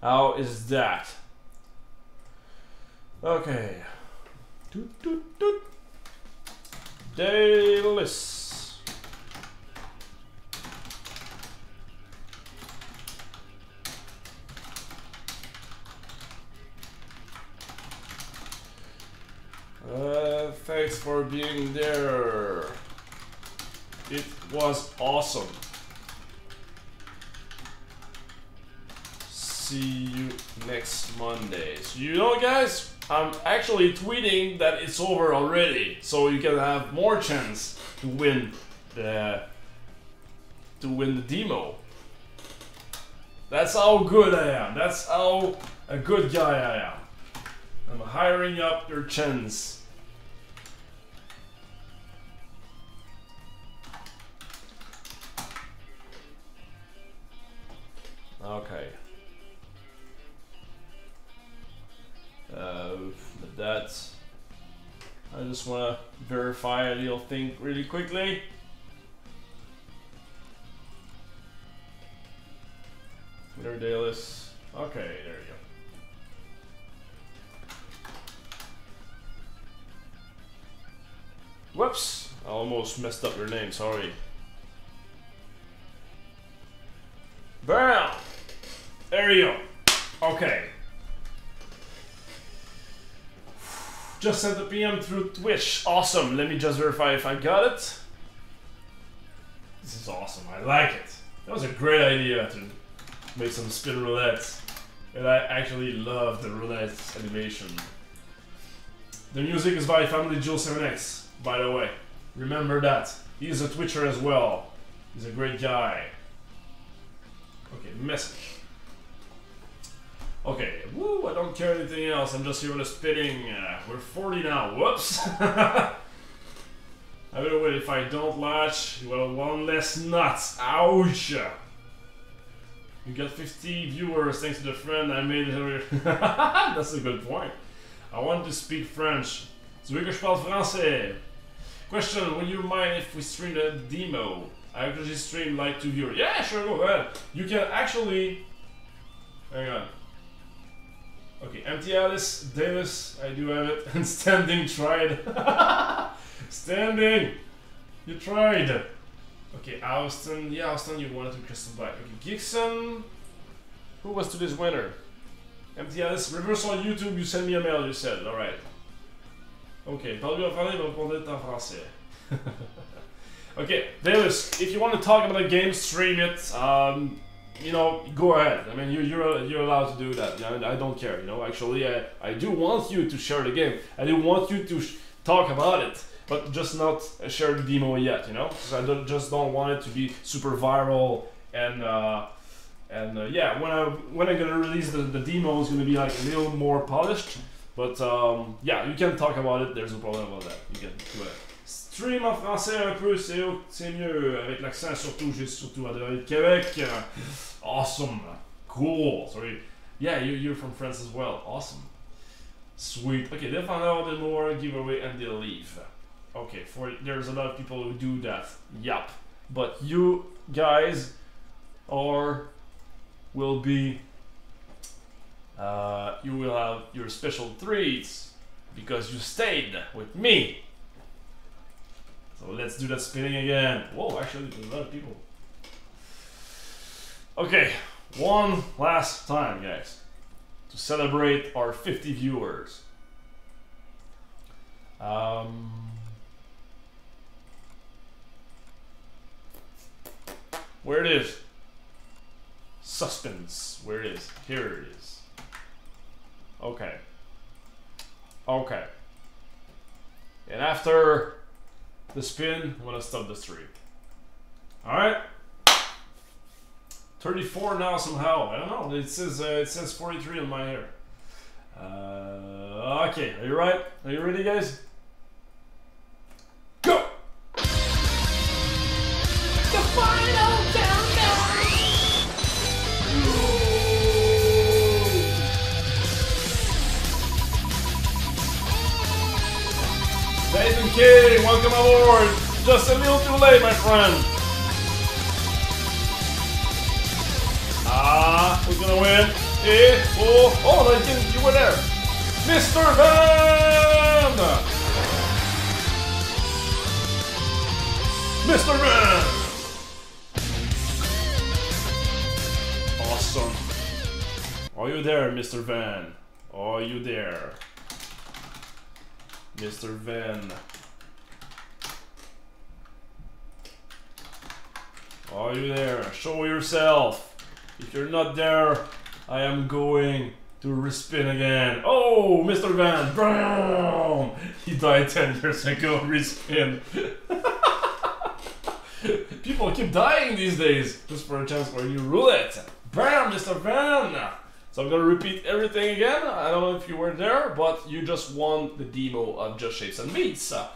How is that? Okay. Doot, doot, doot. Uh, thanks for being there. It was awesome. See you next Monday. So you know guys, I'm actually tweeting that it's over already, so you can have more chance to win the to win the demo. That's how good I am. That's how a good guy I am. I'm hiring up your chance. Okay. Uh, but I just want to verify a little thing really quickly. Twitter Dailies. Okay, Whoops! I almost messed up your name, sorry. Bam! There you go. Okay. Just sent the PM through Twitch. Awesome. Let me just verify if I got it. This is awesome. I like it. That was a great idea to make some spin roulettes. And I actually love the roulette animation. The music is by Family Jewel 7X, by the way. Remember that. He's a Twitcher as well. He's a great guy. Okay, message. Okay, woo, I don't care anything else. I'm just here with a spitting. Uh, we're 40 now. Whoops. I will wait if I don't latch. Well, one less nuts. Ouch. You got 50 viewers thanks to the friend I made earlier. That's a good point. I want to speak French. Je parle français? Question, would you mind if we stream a demo? I actually stream like two viewers. Yeah, sure, go ahead. You can actually... Hang on. Okay, empty Alice, Davis, I do have it, and standing tried. standing! You tried! Okay, Austin, yeah, Austin, you wanted to Crystal Black. Okay, Gixon, who was today's winner? Empty Alice, reverse on YouTube, you send me a mail, you said, alright. Ok, parle-lui en français, va répondre en français. okay, Davis, if you want to talk about a game, stream it. Um, you know, go ahead. I mean, you, you're you're allowed to do that. I don't care. You know, actually, I, I do want you to share the game. I do want you to talk about it, but just not share the demo yet. You know, because I don't, just don't want it to be super viral and. Uh, and uh, yeah, when I when I'm gonna release the, the demo, it's gonna be like a little more polished. But um, yeah, you can talk about it. There's no problem about that. You can do it. Stream en français un peu, c'est c'est mieux avec l'accent surtout. J'ai surtout adoré le Québec. Awesome, cool. Sorry. Yeah, you you're from France as well. Awesome. Sweet. Okay, they found out the more giveaway and they leave. Okay, for there's a lot of people who do that. Yup. But you guys are will be uh, you will have your special treats because you stayed with me. So let's do that spinning again. Whoa, actually, there's a lot of people. Okay, one last time, guys, to celebrate our 50 viewers. Um, where it is? Suspense. Where it is? Here it is. Okay. Okay. And after the spin, I'm gonna stop the stream. Alright? 34 now somehow. I don't know. It says uh, it says 43 on my hair. Uh, okay, are you right? Are you ready, guys? Go! The final countdown! Nathan King, welcome aboard. Just a little too late, my friend. Ah, who's gonna win? Eh, oh, oh, no, you, you were there. Mr. Van! Mr. Van! Awesome. Are you there, Mr. Van? Are you there? Mr. Van. Are you there? Show yourself. If you're not there, I am going to respin again. Oh, Mr. Van Brown! He died 10 years ago, respin. People keep dying these days just for a chance for a new roulette. Bam, Mr. Van! So I'm gonna repeat everything again. I don't know if you were there, but you just won the demo of Just Shapes and Beats. Uh,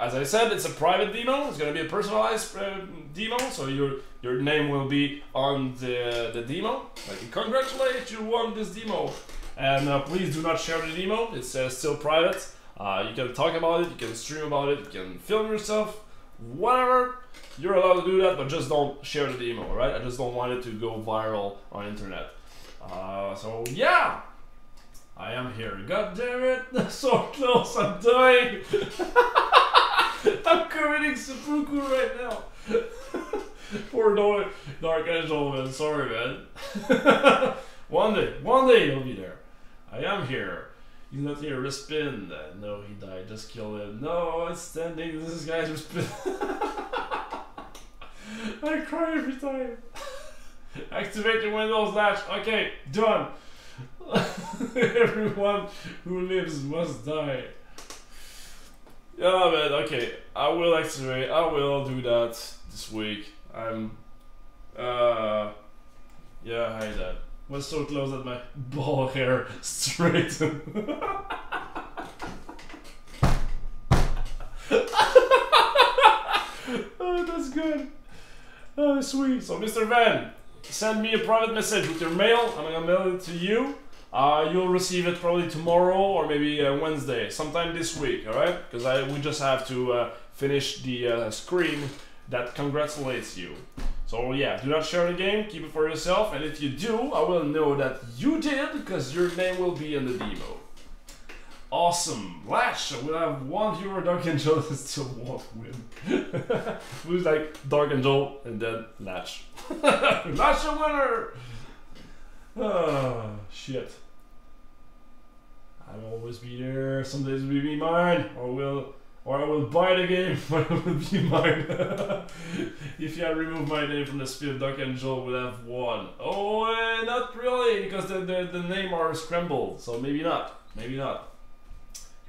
as I said, it's a private demo. It's gonna be a personalized uh, demo, so your your name will be on the the demo. Like, congratulate, you won this demo. And uh, please do not share the demo. It's uh, still private. Uh, you can talk about it. You can stream about it. You can film yourself. Whatever. You're allowed to do that, but just don't share the demo, right? I just don't want it to go viral on internet. Uh, so yeah, I am here. God damn it! So close. I'm dying. I'm committing seppuku right now. Poor Dark, Dark Angel, man. Sorry, man. one day, one day he'll be there. I am here. He's not here. Respin. No, he died. Just kill him. No, it's standing. This guy's respin. I cry every time. Activate your Windows latch. Okay, done. Everyone who lives must die. Yeah, man. Okay, I will activate. I will do that this week. I'm. Uh. Yeah, hi, Dad. Was so close that my ball hair straightened. oh, that's good. Oh, sweet. So, Mr. Van, send me a private message with your mail. I'm gonna mail it to you. Uh, you'll receive it probably tomorrow or maybe uh, Wednesday, sometime this week. All right? Because I we just have to uh, finish the uh, screen that congratulates you. So yeah, do not share the game. Keep it for yourself. And if you do, I will know that you did because your name will be in the demo. Awesome. Lachhh will have one hero Dark Angel and still won't win. Who's like Dark Angel and then Lachhh. Lachhh a winner! Oh, shit. I'll always be there. Some days will be mine, or will, or I will buy the game, but it will be mine. if you had removed my name from the spin, Dark Angel would have won. Oh, eh, not really, because the, the the name are scrambled. So maybe not. Maybe not.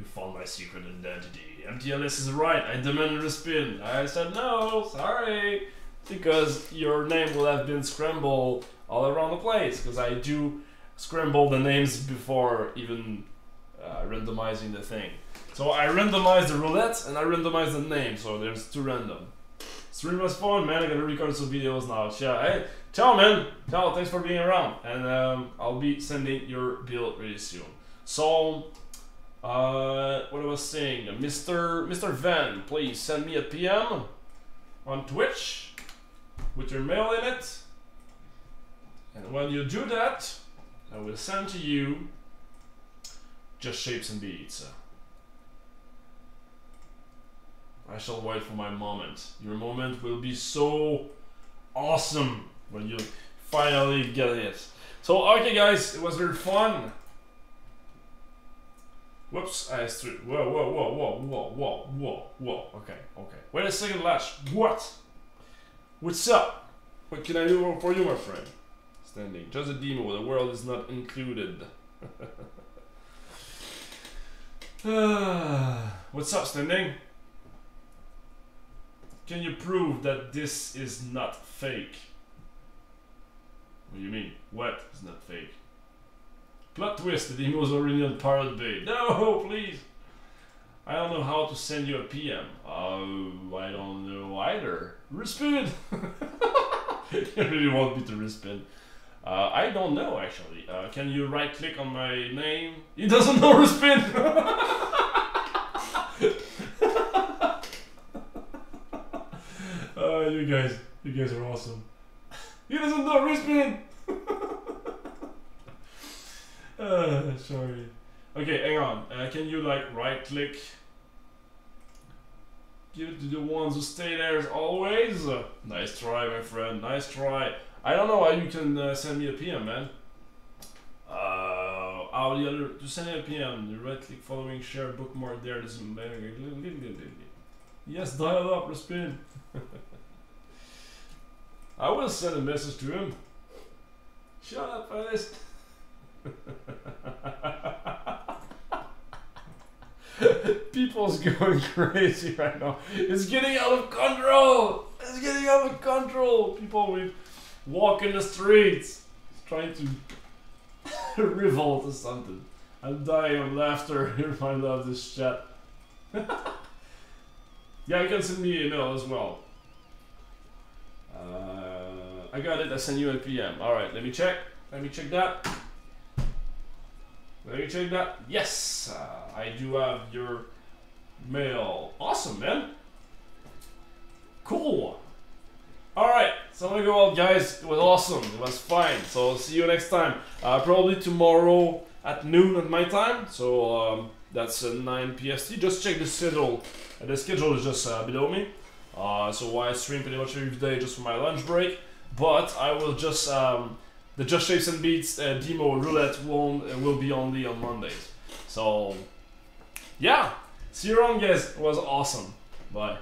You found my secret identity. MTLS is right. I demanded a spin. I said no. Sorry. Because your name will have been scrambled all around the place. Because I do scramble the names before even uh, randomizing the thing. So I randomize the roulette and I randomize the name. So there's two random. Stream was fun, man. I gotta record some videos now. Yeah, hey, ciao, man. Ciao. Thanks for being around. And um, I'll be sending your bill really soon. So uh, what I was saying, Mr. Mr. Van, please send me a PM on Twitch with your mail in it. And when you do that, I will send to you Just Shapes and Beats. I shall wait for my moment. Your moment will be so awesome when you finally get it. So, okay, guys, it was very fun. Whoops, I threw. Whoa, whoa, whoa, whoa, whoa, whoa, whoa, whoa. Okay, okay. Wait a second, Lachhh. What? What's up? What can I do for you, my friend? Standing. Just a demo. The world is not included. What's up, Standing? Can you prove that this is not fake? What do you mean? What is not fake? Plot twist, the demo was already on Pirate Bay. No, please! I don't know how to send you a PM. Oh, I don't know either. Respin! you really want me to respin. Uh, I don't know actually. Uh, can you right click on my name? He doesn't know respin! uh, you guys, you guys are awesome. He doesn't know respin! Uh, sorry. Okay, hang on. Uh, can you like right click? Give it to the ones who stay there as always. Uh, nice try, my friend. Nice try. I don't know how you can uh, send me a PM, man. Uh, how the other to send me a PM? You right click, following, share, bookmark. There, this is Yes, dial up, respin. I will send a message to him. Shut up, Alice. People's going crazy right now. It's getting out of control. It's getting out of control. People will walk in the streets trying to revolt or something. I'm dying of laughter if I love this chat. yeah, you can send me an email as well. Uh, I got it. I send you a PM. All right, let me check. Let me check that. Let me check that. Yes, uh, I do have your mail. Awesome, man. Cool. All right, so I'm gonna go out, guys. It was awesome. It was fine. So see you next time. Uh, probably tomorrow at noon at my time. So um, that's uh, 9 PST. Just check the schedule. Uh, the schedule is just uh, below me. Uh, so I stream pretty much every day just for my lunch break. But I will just um, the Just Shapes and Beats uh, demo roulette won't uh, will be only on Mondays. So yeah, see you around, guys. It was awesome. Bye.